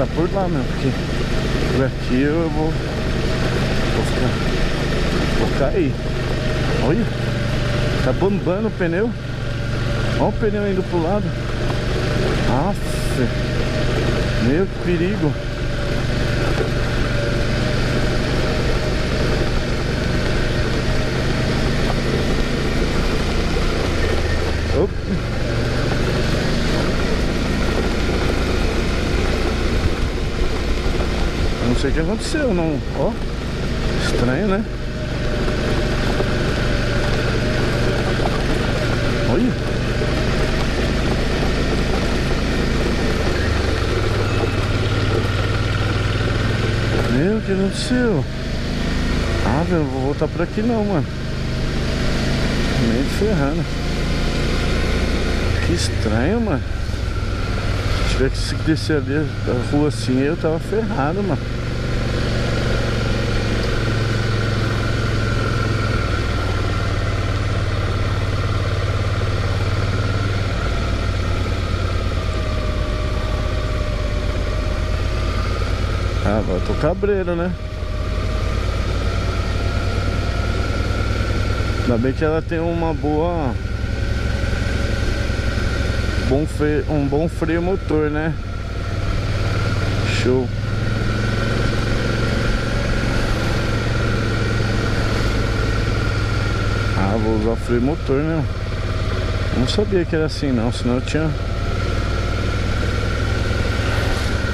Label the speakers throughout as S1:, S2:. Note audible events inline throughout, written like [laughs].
S1: tá por lá mesmo, porque por aqui eu vou, vou ficar, vou cair. Olha, tá bombando o pneu. Olha o pneu indo pro lado. Aff, meu perigo. Não sei o que aconteceu, não. Ó, estranho, né? Olha. Meu, o que aconteceu? Ah, velho, não vou voltar por aqui não, mano. Nem ferrando. Que estranho, mano. Se tivesse que descer ali a rua assim, eu tava ferrado, mano. Agora eu tô cabreiro, né? Ainda bem que ela tem uma boa bom freio, um bom freio motor, né? Show. Ah, vou usar freio motor, né? Não sabia que era assim não, senão eu tinha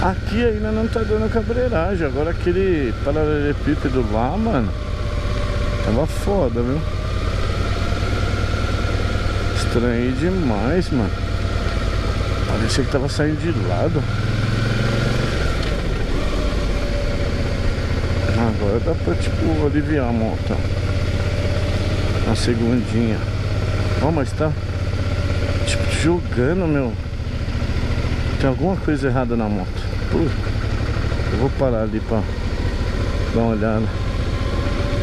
S1: Aqui ainda não tá dando cabreiragem. Agora aquele paralelepípedo lá, mano Tava foda, viu? Estranhei demais, mano. Parecia que tava saindo de lado. Agora dá pra, tipo, aliviar a moto. Uma segundinha. Ó, oh, mas tá Tipo, jogando, meu. Tem alguma coisa errada na moto eu vou parar ali pra dar uma olhada.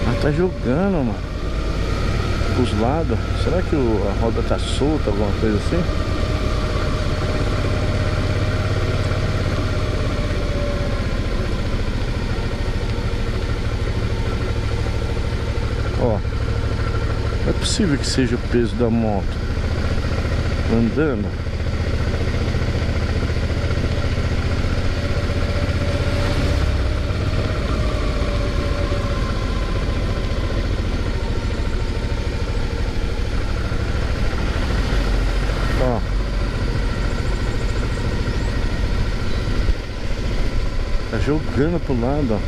S1: Mas tá jogando, mano. Os lados. Será que o, a roda tá solta, alguma coisa assim? Ó. Não é possível que seja o peso da moto andando. Jogando pro lado, ó.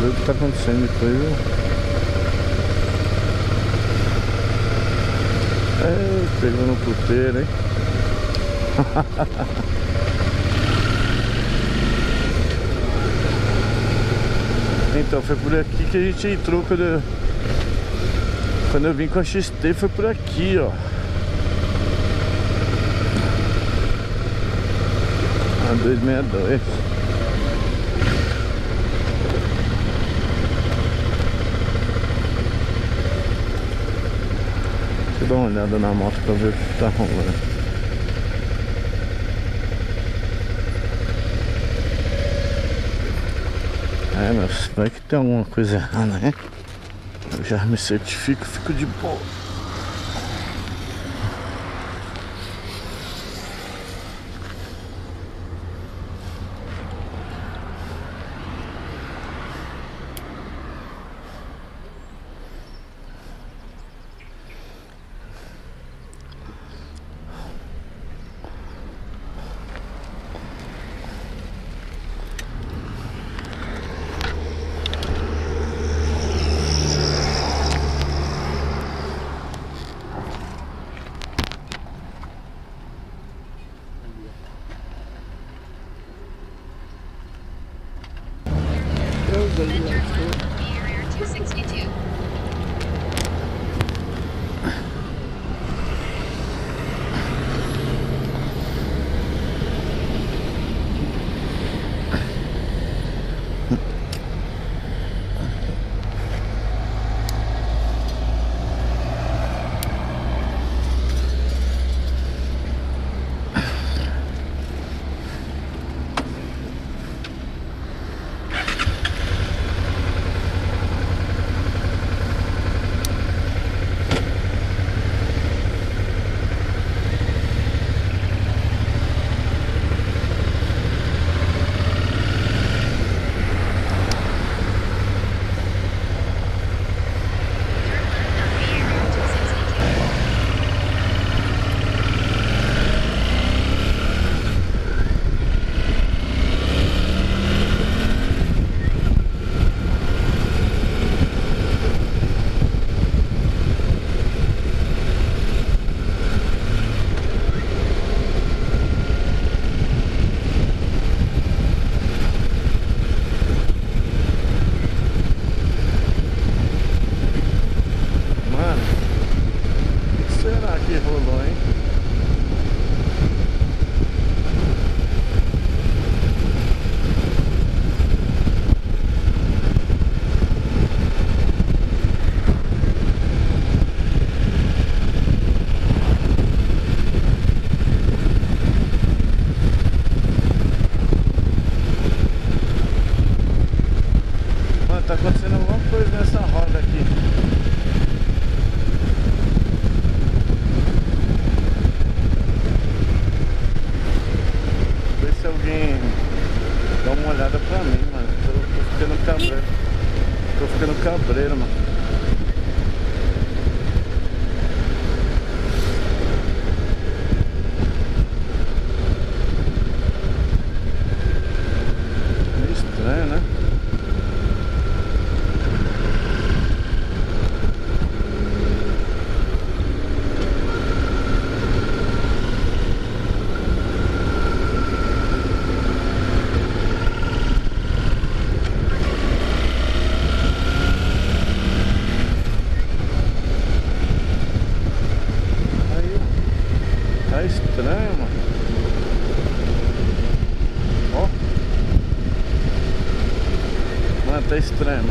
S1: Ver o que tá acontecendo depois. Eu... É, pegou no puteiro, hein? [laughs] Então foi por aqui que a gente entrou quando eu, quando eu vim com a XT foi por aqui, ó. A 262. Deixa eu dar uma olhada na moto pra ver o que tá rolando. É, mas vai que tem alguma coisa errada, né? Eu já me certifico, fico de boa. Uma olhada pra mim, mano. Tô, tô ficando cabreiro. Tô ficando cabreiro, mano. Meio estranho, né? Aí, tá estranho, mano. Ó. Mano, tá estranho,